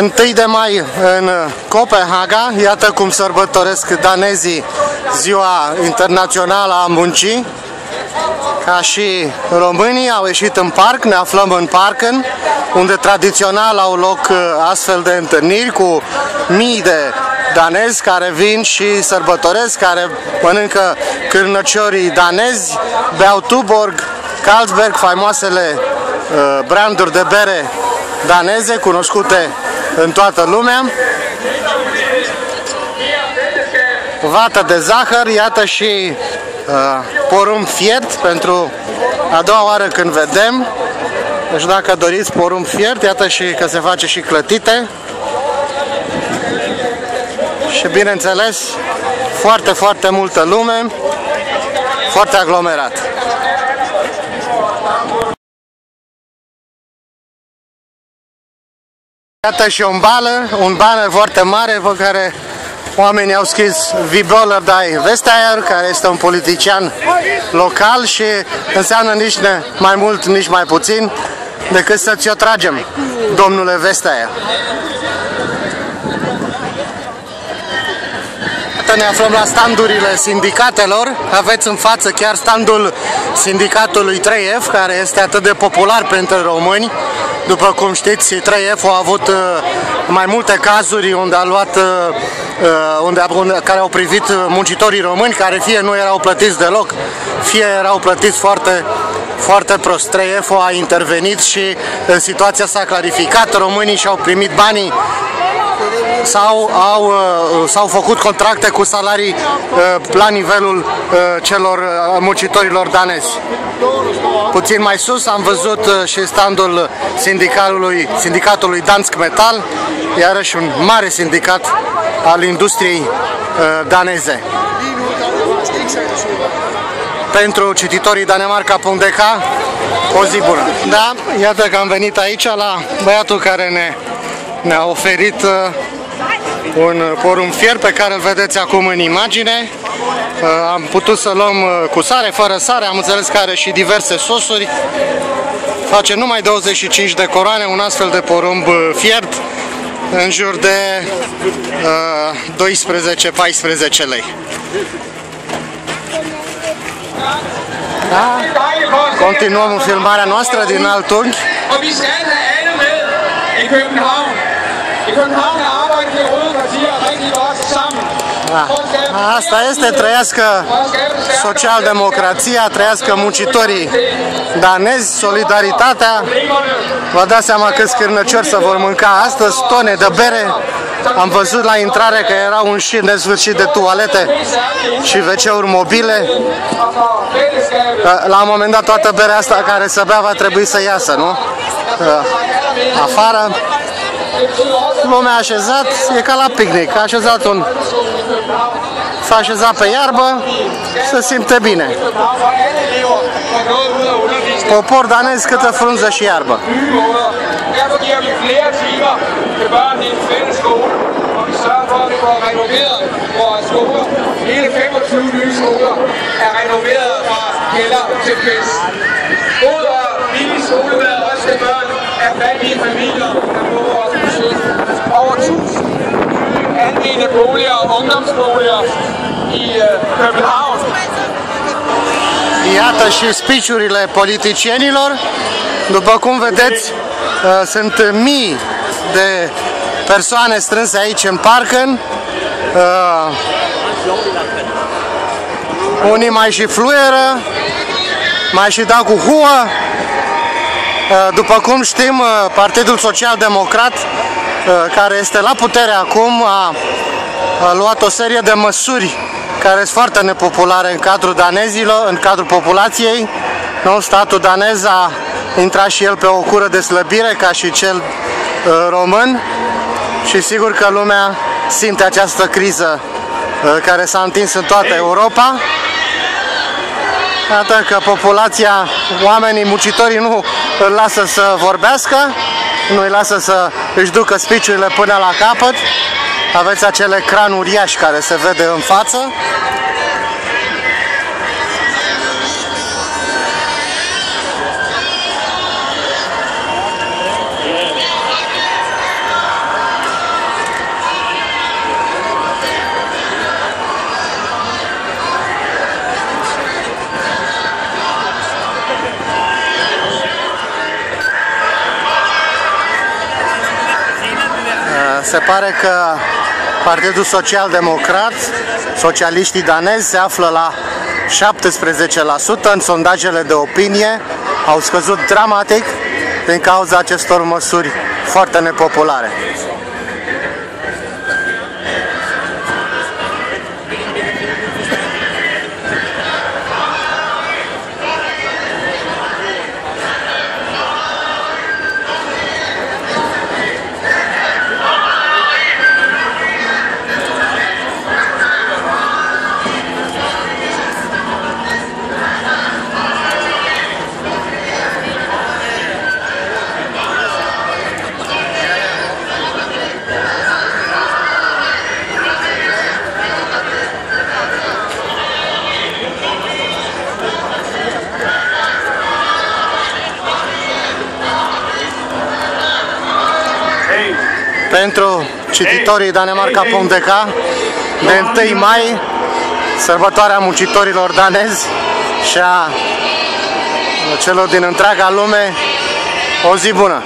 1 de mai în Copenhaga, iată cum sărbătoresc danezii Ziua Internațională a Muncii. Ca și românii au ieșit în parc, ne aflăm în Parken, unde tradițional au loc uh, astfel de întâlniri cu mii de danezi care vin și sărbătoresc, care mănâncă cârnăciorii danezi, beau Tuborg, Carlsberg, faimoasele uh, branduri de bere daneze cunoscute în toată lumea. Vată de zahăr, iată și uh, porumb fiert pentru a doua oară când vedem. Deci dacă doriți porumb fiert, iată și că se face și clătite. Și bineînțeles, foarte, foarte multă lume, foarte aglomerat. Iată și un bală, un banner foarte mare pe care oamenii au scris Viboller Dai Vestager, care este un politician local și înseamnă nici mai mult, nici mai puțin decât să ți-o tragem, domnule Vestager. Ne aflăm la standurile sindicatelor. Aveți în față chiar standul sindicatului 3F, care este atât de popular pentru români. După cum știți, 3F a avut uh, mai multe cazuri unde a luat uh, uh, unde, unde, care au privit muncitorii români, care fie nu erau plătiți deloc, fie erau plătiți foarte, foarte prost. 3F a intervenit și situația s-a clarificat, românii și-au primit banii sau au, uh, s-au făcut contracte cu salarii uh, la nivelul uh, celor muncitorilor danezi. Puțin mai sus am văzut și standul sindicatului, sindicatului Dansk Metal, iarăși un mare sindicat al industriei daneze. Pentru cititorii danemarca.dk, o zi bună! Da, iată că am venit aici la băiatul care ne, ne-a oferit un porumb fier pe care îl vedeți acum în imagine. Uh, am putut să luăm uh, cu sare, fără sare, am înțeles că are și diverse sosuri. Face numai 25 de coroane, un astfel de porumb uh, fiert, în jur de uh, 12-14 lei. Da. Continuăm filmarea noastră din alt unghi. I København arbejder de røde partier rigtig godt sammen. Da. Asta este, trăiască socialdemocrația, trăiască muncitorii danezi, solidaritatea. Vă dați seama câți cârnăciori să vor mânca astăzi, tone de bere. Am văzut la intrare că era un șir nesfârșit de toalete și wc mobile. La un moment dat toată berea asta care să bea va trebui să iasă, nu? Afară lumea așezat, e ca la picnic, a așezat un... s-a așezat pe iarbă, se simte bine. Popor danez câtă frunză și iarbă. Hele 25 nye skoler er renoveret fra kælder til pis. God og billig skolemad også til børn af fattige familier, almene boliger og ungdomsboliger i uh, København. Iată și spiciurile politicienilor. După cum vedeți, uh, sunt mii de persoane strânse aici în Parken. Uh, unii mai și fluieră, mai și dau cu huă. Uh, după cum știm, uh, Partidul Social Democrat, uh, care este la putere acum, a, a luat o serie de măsuri care sunt foarte nepopulare în cadrul danezilor, în cadrul populației. Nu? Statul danez a intrat și el pe o cură de slăbire, ca și cel uh, român, și sigur că lumea simte această criză uh, care s-a întins în toată Europa. Iată că populația, oamenii, muncitorii nu îl lasă să vorbească, nu îi lasă să își ducă spiciurile până la capăt. Aveți acele cran uriași care se vede în față. Se pare că Partidul Social Democrat, socialiștii danezi, se află la 17% în sondajele de opinie, au scăzut dramatic din cauza acestor măsuri foarte nepopulare. Pentru cititorii Danemarca.ca de 1 mai, sărbătoarea muncitorilor danezi și a celor din întreaga lume, o zi bună!